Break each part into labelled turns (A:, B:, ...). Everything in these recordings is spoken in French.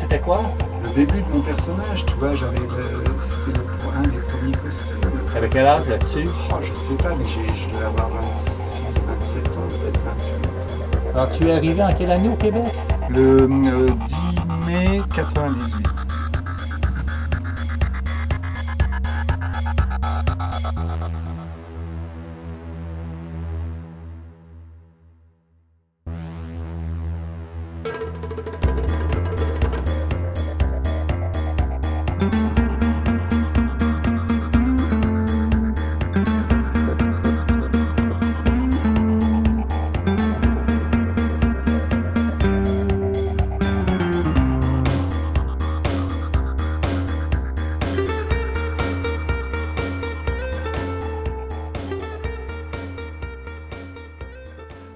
A: C'était quoi
B: Le début de mon personnage, tu vois, j'avais, euh, c'était le- un des premiers costumes.
A: T'avais quel âge là-dessus
B: Oh, je sais pas, mais j'ai, je devais avoir 26, 27 ans, peut-être 28.
A: Alors tu es arrivé en quelle année au Québec?
B: Le euh,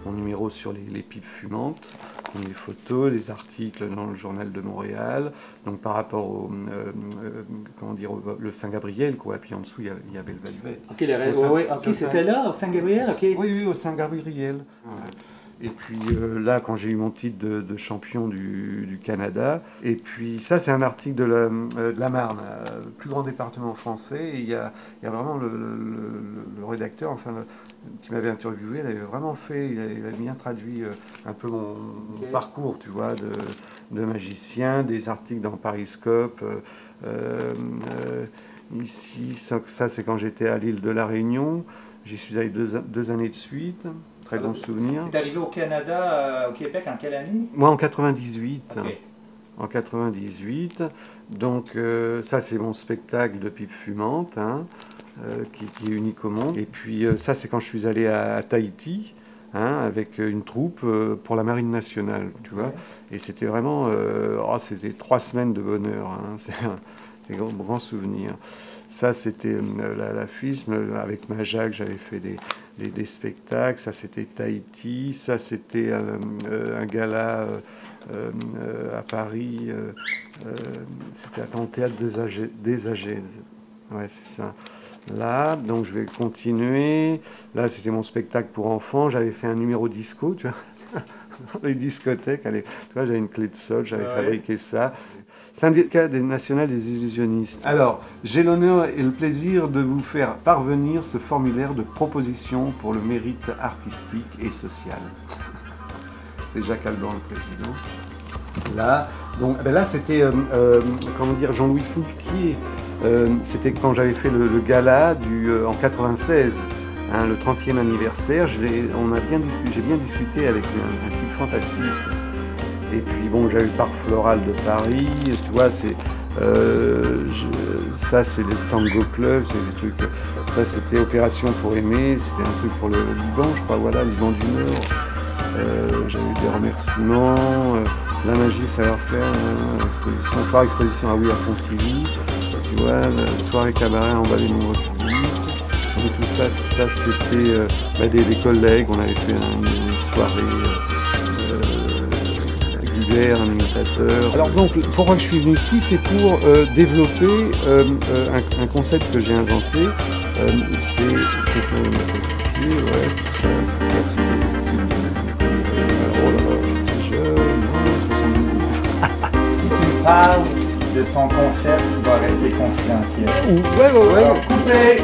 B: Mon numéro sur les, les pipes fumantes, donc les photos, les articles dans le journal de Montréal, donc par rapport au, euh, euh, comment dire, au- le Saint-Gabriel, quoi, puis en dessous il y avait, il y avait le Valvet.
A: Ok, ouais, ouais, c'était là, au Saint-Gabriel, ok.
B: Oui, oui, au Saint-Gabriel. Et puis euh, là, quand j'ai eu mon titre de, de champion du, du Canada, et puis ça, c'est un article de la, de la Marne, plus grand département français. Et il y a, il y a vraiment le, le- le- le rédacteur, enfin, qui m'avait interviewé, il avait vraiment fait, il avait, il avait bien traduit euh, un peu mon, parcours, tu vois, de, de magicien, des articles dans Pariscope. euh, euh, euh, ici, ça, ça, c'est quand j'étais à l'île de la Réunion. J'y suis allé deux, deux années de suite, très bon souvenir.
A: T'es arrivé au Canada, euh, au Québec en quelle année?
B: Moi en 98.
A: Ok.
B: En 98. Donc euh, ça c'est mon spectacle de pipe fumante, hein, euh, qui, qui est unique au monde. Et puis euh, ça c'est quand je suis allé à, à Tahiti. hein, avec une troupe pour la marine nationale, tu vois. Et c'était vraiment, oh, c'était trois semaines de bonheur. hein. C'est un, grand, souvenir. Ça, c'était la, la FISM, avec ma Jacques, j'avais fait des, des, des spectacles. Ça, c'était Tahiti. Ça, c'était un gala à Paris. euh, euh, c'était à théâtre des âgés. Des âgés. Ouais, c'est ça. Là, donc je vais continuer. Là, c'était mon spectacle pour enfants. J'avais fait un numéro disco, tu vois, dans les discothèques. Allez, tu vois, j'avais une clé de sol, j'avais
A: Ouais.
B: fabriqué ça. Syndicat des national des illusionnistes. Alors, j'ai l'honneur et le plaisir de vous faire parvenir ce formulaire de proposition pour le mérite artistique et social. C'est Jacques Alban, le président. Là, donc, ben là, c'était, euh, euh, comment dire, Jean-Louis Foulquier. Euh, c'était quand j'avais fait le, gala du, en 96, hein, le 30e anniversaire. A bien discuté, j'ai bien discuté avec un, un fantastique. Et puis bon, j'avais le parc floral de Paris, tu vois, c'est ça, c'est le Tango Club, c'est des trucs. Ça, c'était Opération pour aimer, c'était un truc pour le Liban, je crois, voilà, Liban du Nord. Euh, j'avais eu des remerciements, euh, la magie, savoir-faire, euh, exposition, soirée exposition à oui à tu vois, soirée cabaret en bas des publics. Donc tout ça, ça c'était euh, bah, des, collègues, on avait fait une, une soirée. euh, euh, un imitateur. Alors donc, pourquoi je suis venu ici, c'est pour euh, développer euh, euh, un, concept que j'ai inventé. Euh, c'est ouais,
A: de ton concept, va rester confidentiel.
B: Ouais, ouais, ouais.
A: Alors, coupez